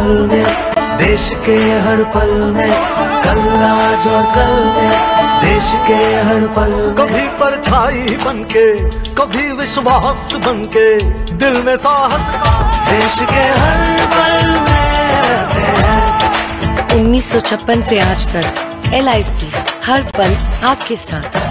पल में देश के हर पल में कल आज और कल में देश के हर पल कभी परछाई बनके कभी विश्वास बनके दिल में साहस का। देश के हर पल में। उन्नीस सौ छप्पन से आज तक एलआईसी हर पल आपके साथ।